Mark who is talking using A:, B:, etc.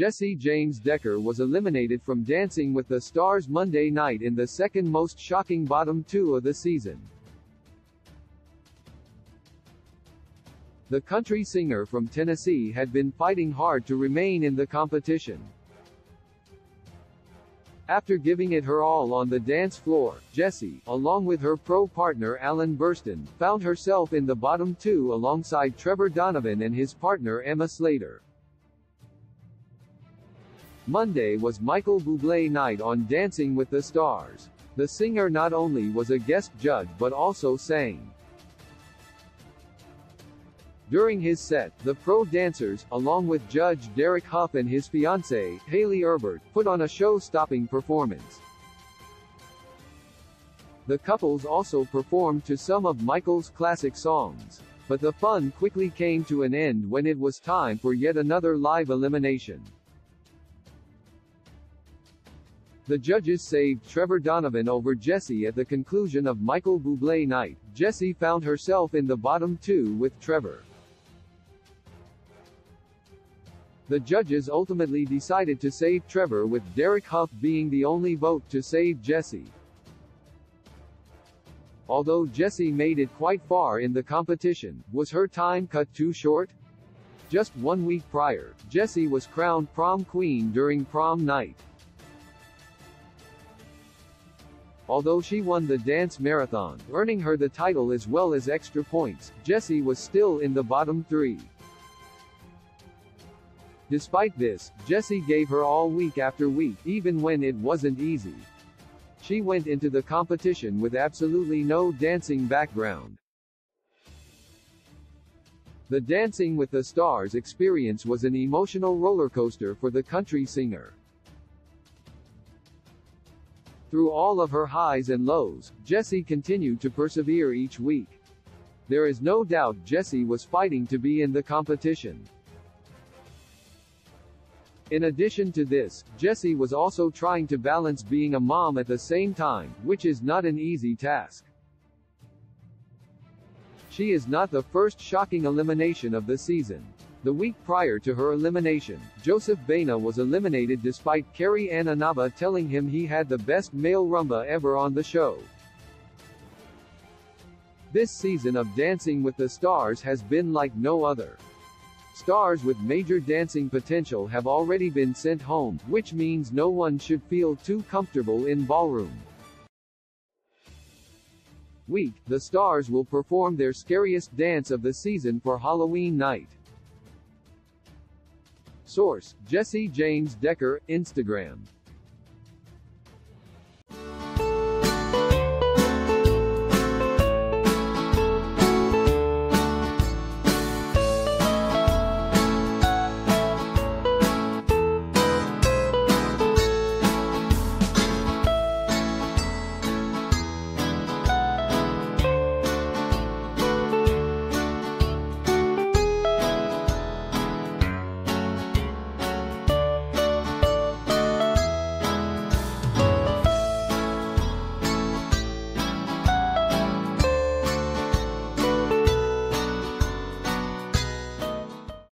A: Jessie James Decker was eliminated from Dancing with the Stars Monday night in the second most shocking bottom two of the season. The country singer from Tennessee had been fighting hard to remain in the competition. After giving it her all on the dance floor, Jessie, along with her pro partner Alan Bersten, found herself in the bottom two alongside Trevor Donovan and his partner Emma Slater. Monday was Michael Bublé night on Dancing with the Stars. The singer not only was a guest judge but also sang. During his set, the pro dancers, along with Judge Derek Hough and his fiancée, Hayley Erbert, put on a show-stopping performance. The couples also performed to some of Michael's classic songs. But the fun quickly came to an end when it was time for yet another live elimination. The judges saved Trevor Donovan over Jessie at the conclusion of Michael Bublé night. Jessie found herself in the bottom two with Trevor. The judges ultimately decided to save Trevor with Derek Hough being the only vote to save Jessie. Although Jessie made it quite far in the competition, was her time cut too short? Just one week prior, Jessie was crowned prom queen during prom night. Although she won the dance marathon, earning her the title as well as extra points, Jessie was still in the bottom three. Despite this, Jessie gave her all week after week, even when it wasn't easy. She went into the competition with absolutely no dancing background. The Dancing with the Stars experience was an emotional rollercoaster for the country singer. Through all of her highs and lows, Jessie continued to persevere each week. There is no doubt Jessie was fighting to be in the competition. In addition to this, Jessie was also trying to balance being a mom at the same time, which is not an easy task. She is not the first shocking elimination of the season. The week prior to her elimination, Joseph Baena was eliminated despite Carrie Ann Inaba telling him he had the best male rumba ever on the show. This season of Dancing with the Stars has been like no other. Stars with major dancing potential have already been sent home, which means no one should feel too comfortable in ballroom. Week, the stars will perform their scariest dance of the season for Halloween night. Source, Jessie James Decker, Instagram.